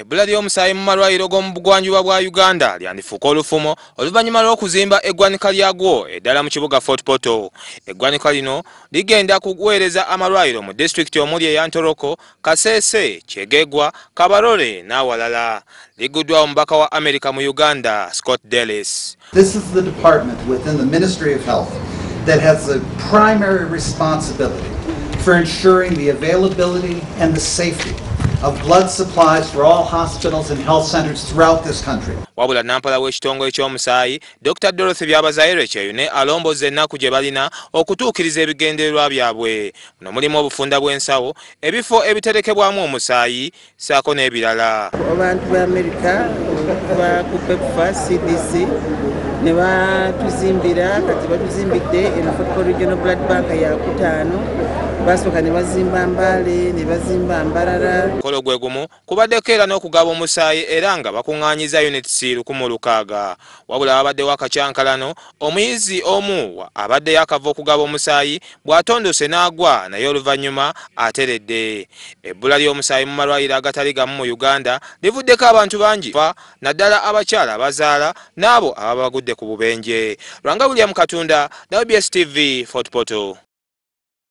ebbula ly'omusaayi mu malwaliro g'omu bugwanjuba bwa uganda lyandifuuka olufumo oluvannyuma lw'okuzimba eggwanika lyagwo eddala mu kibuga fort poto eggwanika lino ligenda kuweereza amalwaliro mu disitulikiti omuli eyantoroko kaseese kyegegwa kabarole n'awalala. Liguddwa omubaka wa america mu uganda scott delis This is the department within the Ministry of Health that has the primary responsibility for ensuring the availability and the safety of blood supplies for all hospitals and health centers throughout this country. wabula nampala w'ekitongole ky'omusaayi dr dorothy byabazaire kyeyo ne alomboza ennaku gye balina okutuukiriza ebigendererwa byabwe muno mulimu obufunda bw'ensawo ebifo ebiterekebwamu omusaayi saako n'ebirala abantu b'amerika bakupa ebufa cdc ne batuzimbira kati batuzimbidde enafrica regional blood bank yakutaano basooka ne bazimba mbaale ne bazimba mbalala mukolo gwe gumu kubaddeko era n'okugaba omusaayi era nga bakuŋŋaanyiza units lukumu lukaaga wabula ababaddewo akacyankalano omuyizi omu abaddeyo akava okugaba omusaayi bw'atondose n'agwa naye oluvannyuma ateredde. Ebbula ly'omusaayi mu malwaliro agatali gamu mu uganda livuddeko abantu bangi. fa naddala abakyala abazaala n'abo ababa bagudde ku bubenje. Lwanga william katunda wbs tv fort poto